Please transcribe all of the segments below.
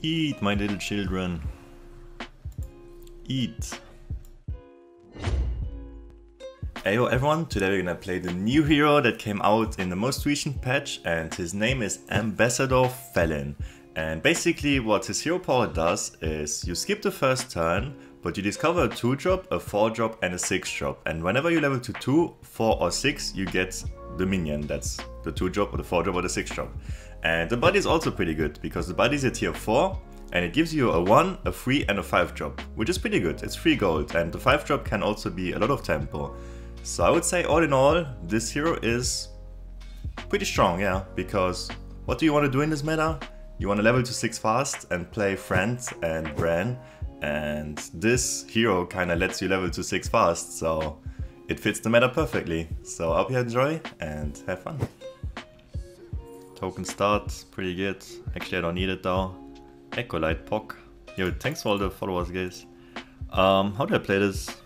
Eat, my little children. Eat. Heyo everyone, today we're gonna play the new hero that came out in the most recent patch and his name is Ambassador Faelin. And basically what his hero power does is you skip the first turn, but you discover a 2 drop, a 4 drop and a 6 drop. And whenever you level to 2, 4 or 6, you get the minion, that's the 2 drop or the 4 drop or the 6 drop. And the buddy is also pretty good, because the buddy is a tier 4, and it gives you a 1, a 3 and a 5 drop, which is pretty good, it's 3 gold, and the 5 drop can also be a lot of tempo. So I would say all in all, this hero is pretty strong, yeah, because what do you want to do in this meta? You want to level to 6 fast and play Friend and Brann, and this hero kinda lets you level to 6 fast, so it fits the meta perfectly. So I hope you enjoy and have fun. Token start, pretty good. Actually, I don't need it though. Ecolite Pock. Yo, thanks for all the followers, guys. Um, how do I play this?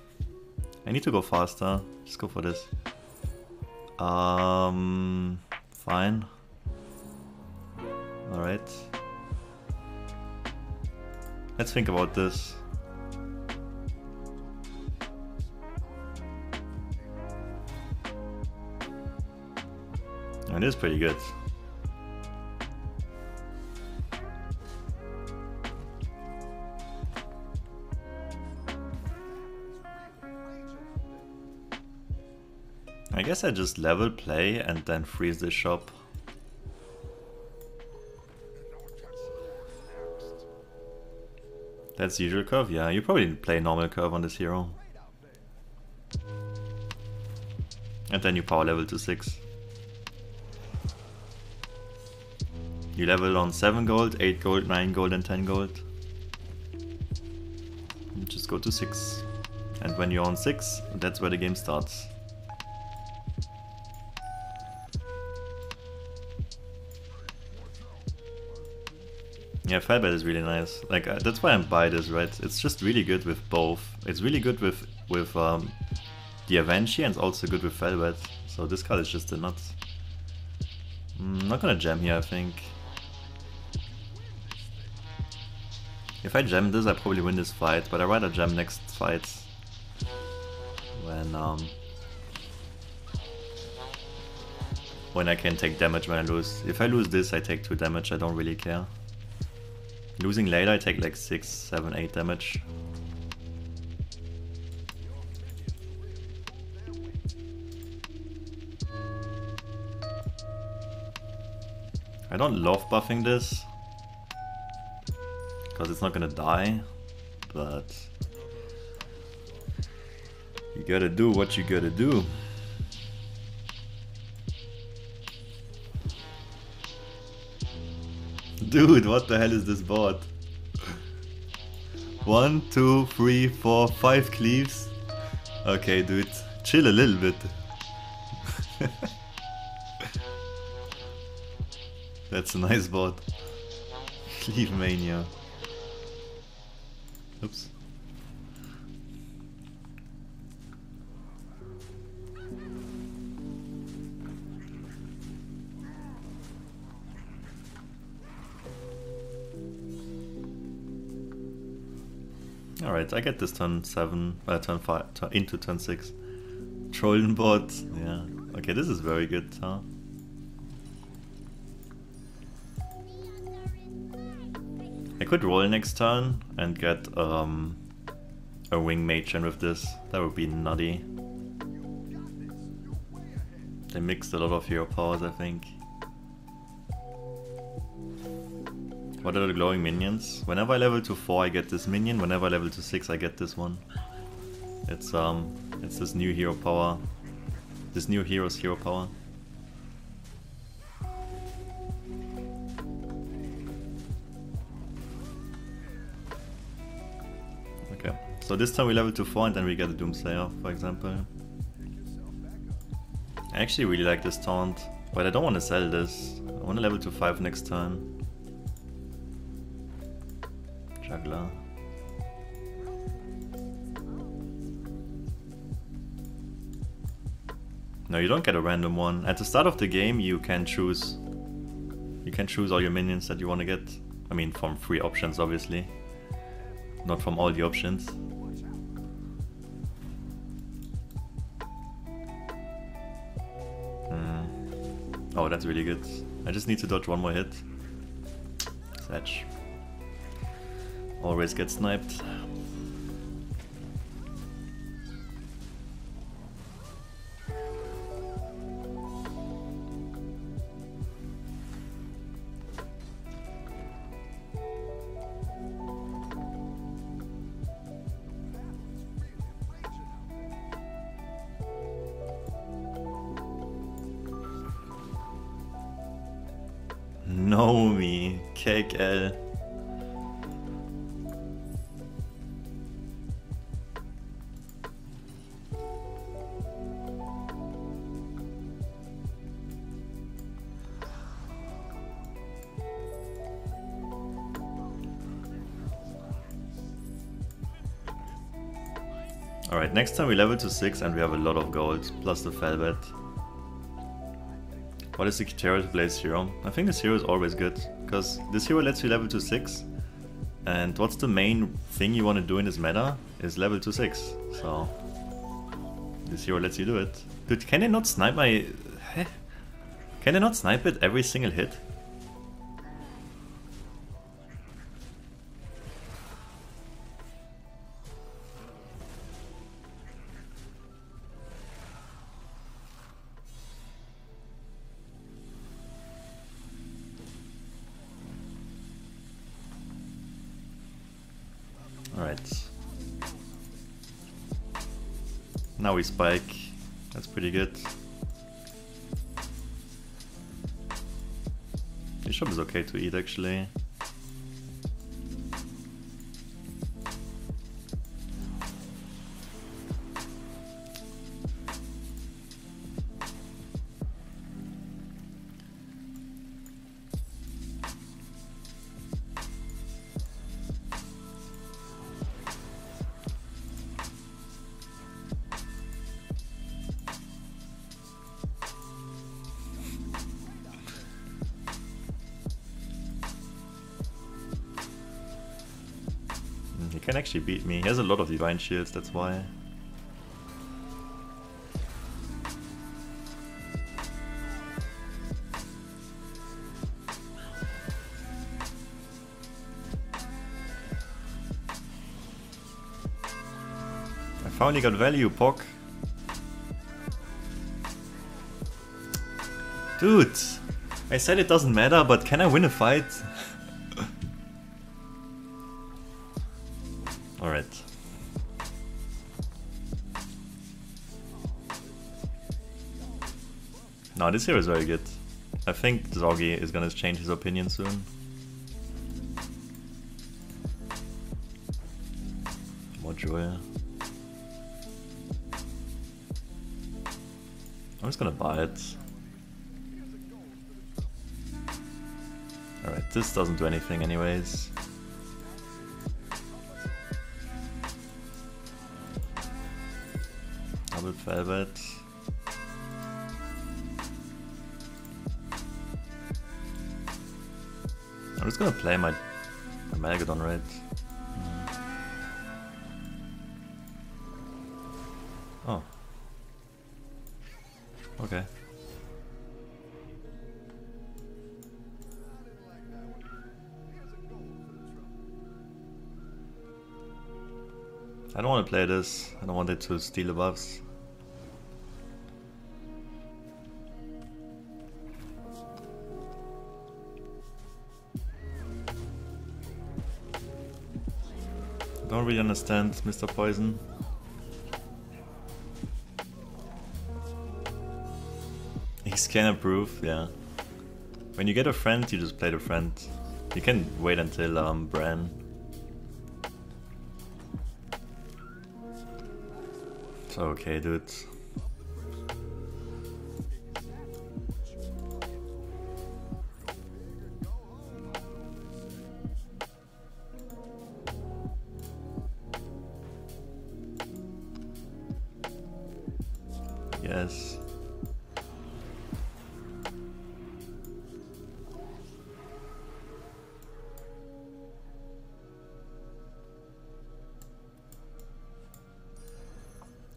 I need to go faster. Just go for this. Um, fine. Alright. Let's think about this. And it is pretty good. I guess I just level play and then freeze the shop. That's usual curve, yeah. You probably play normal curve on this hero. And then you power level to 6. You level on 7 gold, 8 gold, 9 gold and 10 gold. And just go to 6. And when you're on 6, that's where the game starts. Yeah, Felbat is really nice. Like uh, that's why I'm buy this, right? It's just really good with both. It's really good with with um, the Avanci and it's also good with Felbat. So this card is just a nuts. I'm mm, not gonna jam here, I think. If I jam this, I probably win this fight, but I rather jam next fight. When um when I can take damage when I lose. If I lose this, I take 2 damage, I don't really care. Losing later, I take like 6, 7, 8 damage. I don't love buffing this, because it's not gonna die, but you gotta do what you gotta do. Dude, what the hell is this board? One, two, three, four, five cleaves. Okay, dude, chill a little bit. That's a nice board. Cleave mania. Oops. I get this turn 7, uh, turn 5, turn, into turn 6. Trollenbot, yeah. Okay, this is very good, huh? I could roll next turn and get um, a wing Machen with this. That would be nutty. They mixed a lot of hero powers, I think. What are the glowing minions? Whenever I level to 4 I get this minion, whenever I level to 6 I get this one. It's um it's this new hero power. This new hero's hero power. Okay, so this time we level to 4 and then we get a Doomslayer, for example. I actually really like this taunt, but I don't want to sell this. I want to level to 5 next turn. Juggler. No, you don't get a random one. At the start of the game, you can choose. You can choose all your minions that you want to get. I mean, from three options, obviously. Not from all the options. Hmm. Oh, that's really good. I just need to dodge one more hit. Satch. Always get sniped. Know me, Alright, next time we level to 6 and we have a lot of gold, plus the Velvet. What is the Kitero to play hero? I think this hero is always good, because this hero lets you level to 6. And what's the main thing you want to do in this meta? Is level to 6. So, this hero lets you do it. Dude, can they not snipe my... Can they not snipe it every single hit? Spike. That's pretty good. Bishop is okay to eat actually. Can actually beat me. He has a lot of divine shields, that's why. I finally got value, Pock. Dude, I said it doesn't matter, but can I win a fight? No, this hero is very good. I think Zoggy is gonna change his opinion soon. More joy. I'm just gonna buy it. Alright, this doesn't do anything anyways. Double Velvet. I'm just gonna play my, my Red. Hmm. Oh. Okay. I don't want to play this. I don't want it to steal the buffs. Don't really understand Mr. Poison. He's can approve, yeah. When you get a friend, you just play the friend. You can wait until um, Brann. It's okay, dude.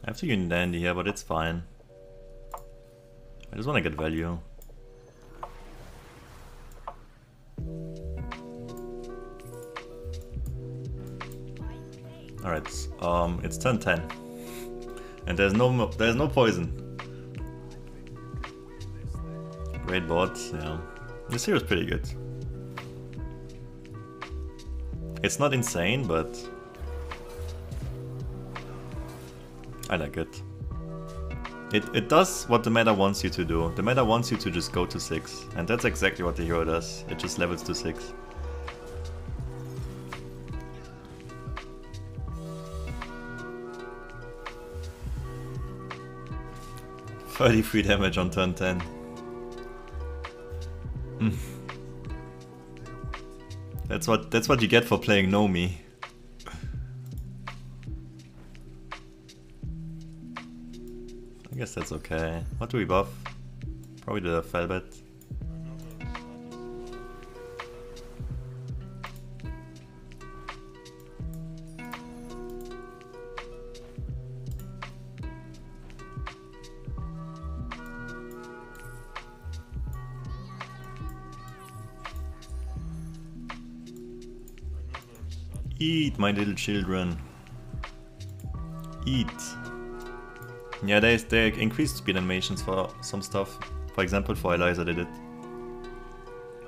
I have to use Dandy here, but it's fine. I just want to get value. Alright, um, it's 10-10. And there's no there's no poison. Great bot, yeah. This hero's pretty good. It's not insane, but I like it. It, it does what the meta wants you to do. The meta wants you to just go to 6, and that's exactly what the hero does. It just levels to 6. Thirty-three damage on turn ten. Hmm. That's what that's what you get for playing Nomi. I guess that's okay. What do we buff? Probably the Felbat. Eat, my little children. Yeah, they, they increased speed animations for some stuff. For example, for Eliza they did.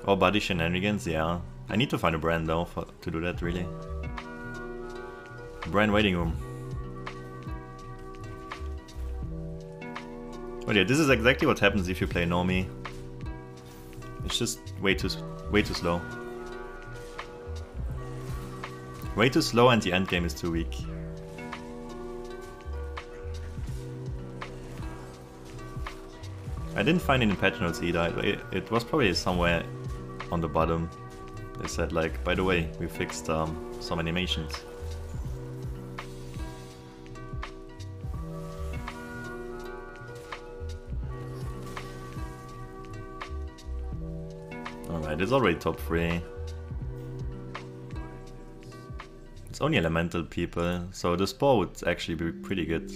Or body shenanigans, yeah. I need to find a Brann though for, to do that, really. Brann waiting room. But yeah, this is exactly what happens if you play Nomi. It's just way too way too slow. Way too slow and the endgame is too weak. I didn't find it in patch notes either. It, it, was probably somewhere on the bottom. They said like, by the way, we fixed um, some animations. Alright, it's already top 3. It's only elemental people, so the spore would actually be pretty good.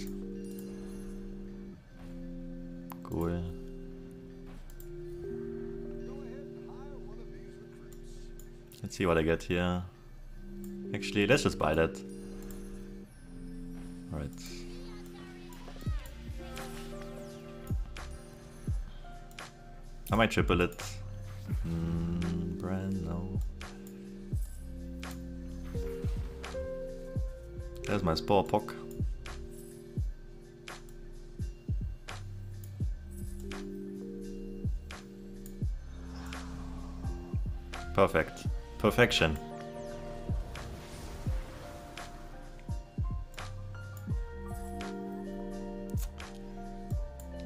Let's see what I get here. Actually, let's just buy that. Alright. I might triple it. Mm, Brann, no. There's my Spore Pock. Perfect. Perfection.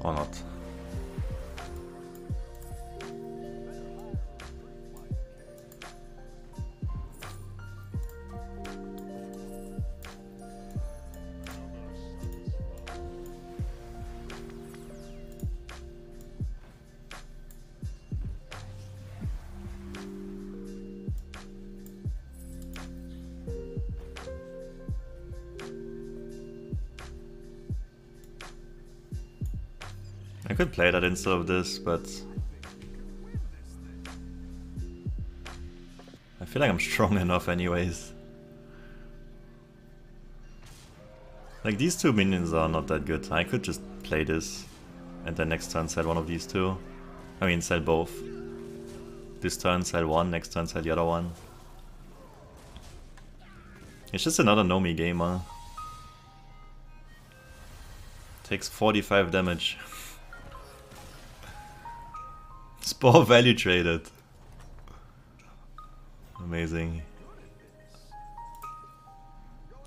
Or not. I could play that instead of this, but... I feel like I'm strong enough anyways. Like these two minions are not that good. I could just play this and then next turn sell one of these two. I mean sell both. This turn sell one, next turn sell the other one. It's just another Nomi gamer. Takes 45 damage. Spore value traded. Amazing.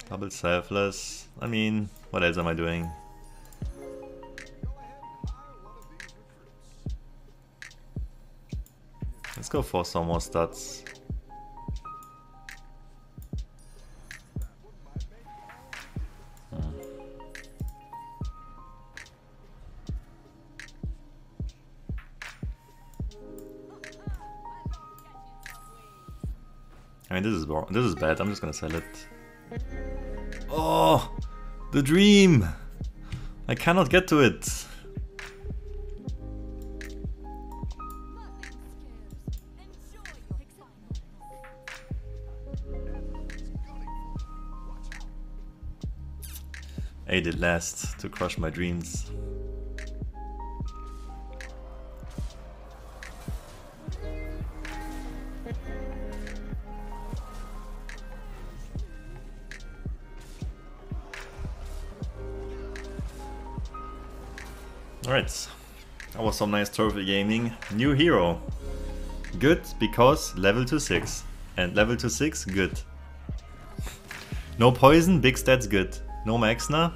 Double selfless. I mean, what else am I doing? Let's go for some more stats. I mean, this is this is bad. I'm just gonna sell it. Oh, the dream. I cannot get to it. I did last to crush my dreams. Alright, that was some nice trophy gaming. New hero. Good because level to 6. And level to 6, good. no poison, big stats, good. No Maexxna,